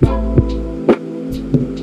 thank you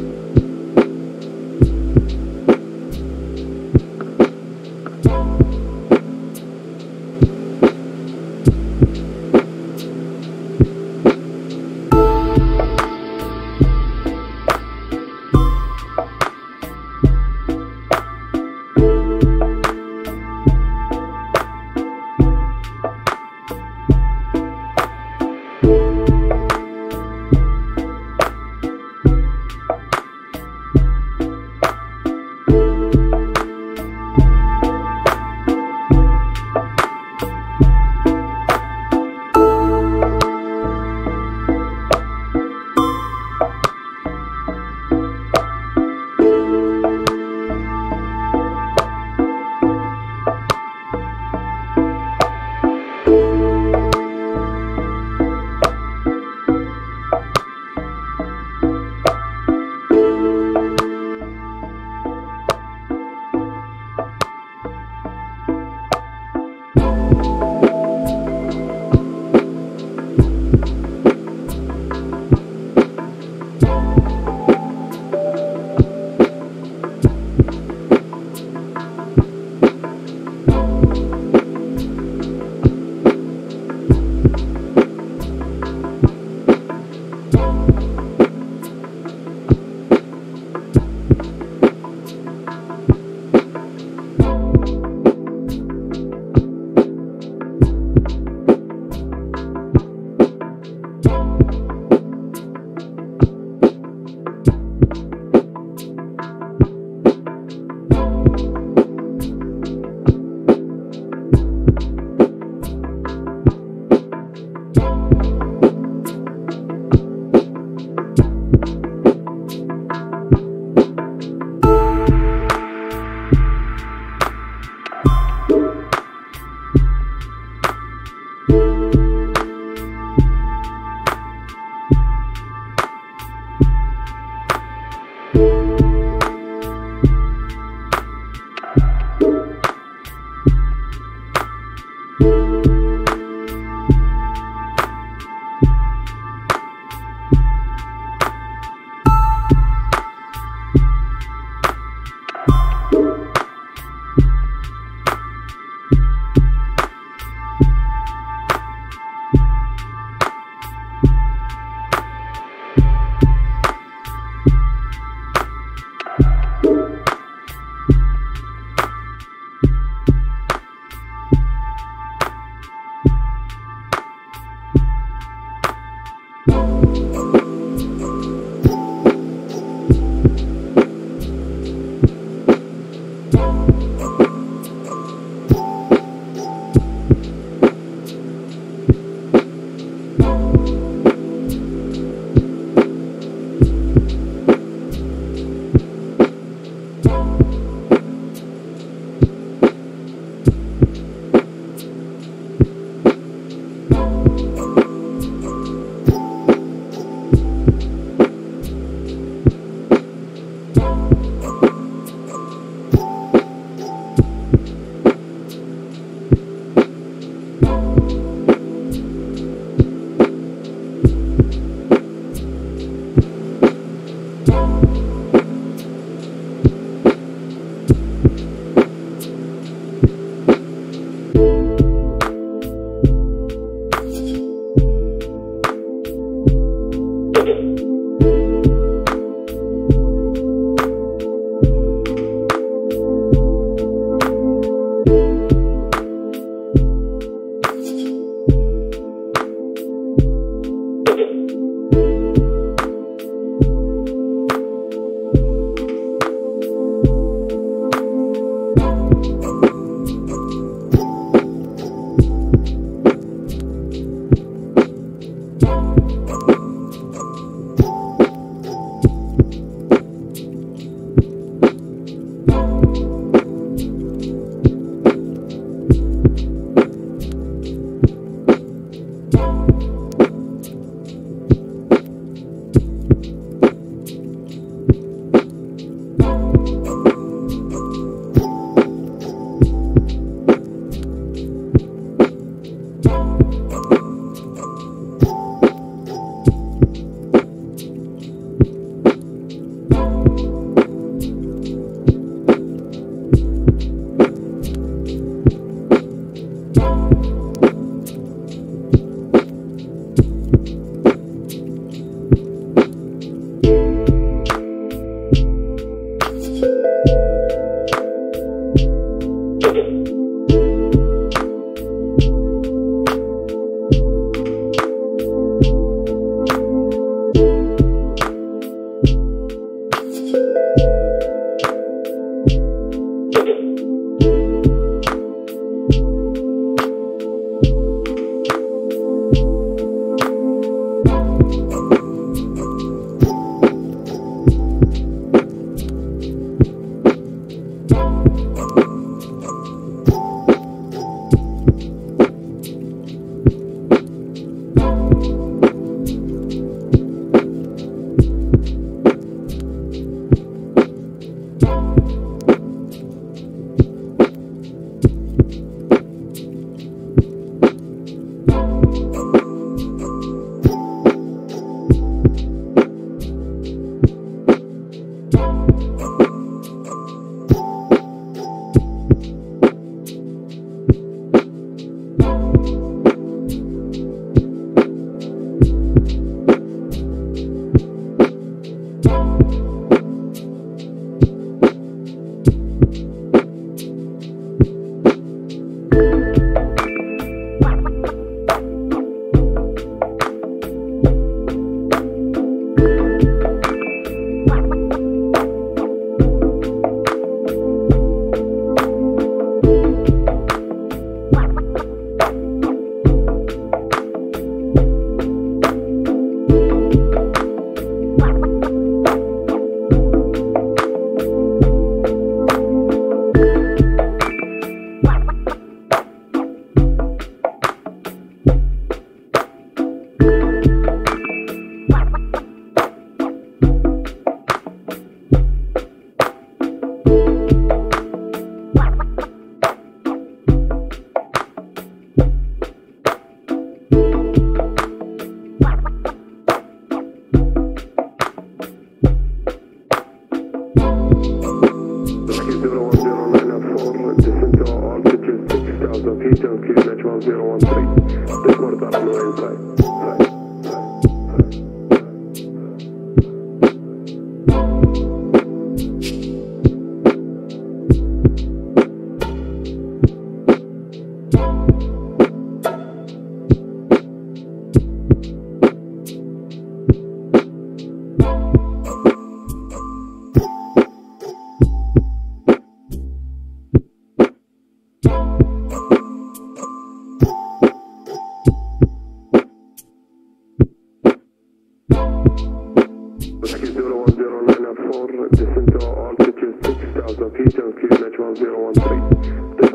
Rescue 010994, descend to altitude 6000 feet and QNH 1013.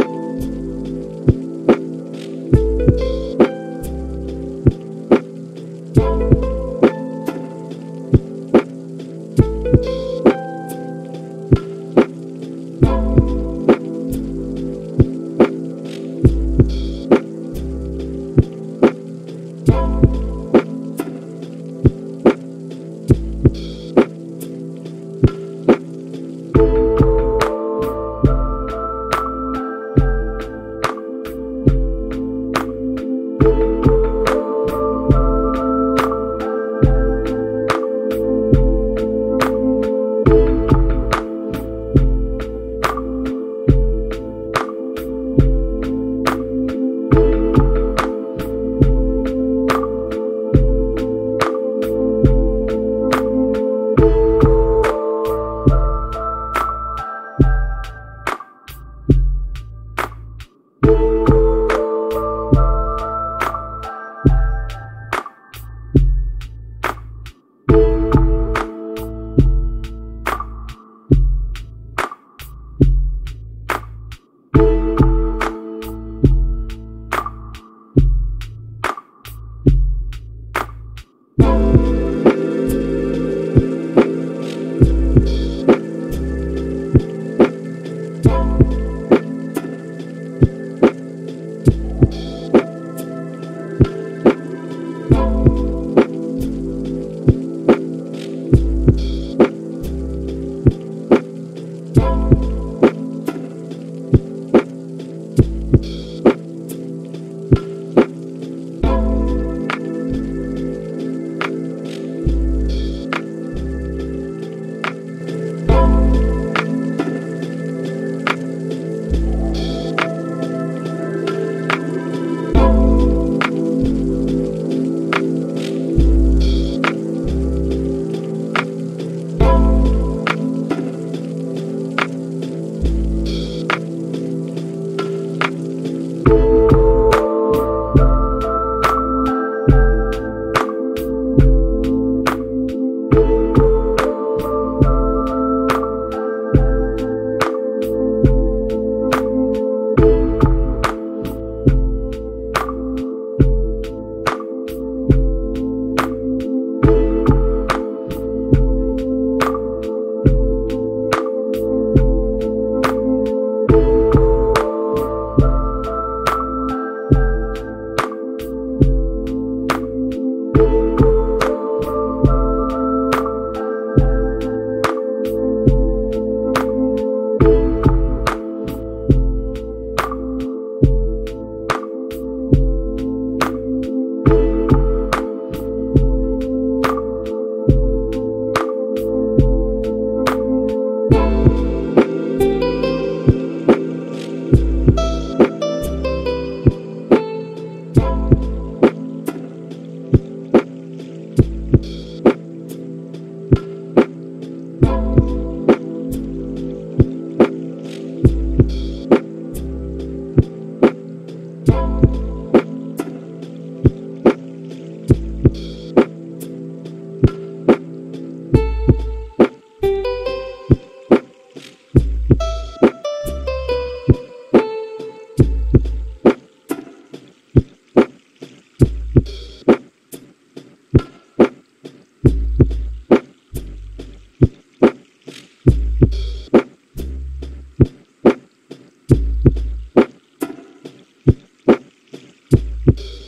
you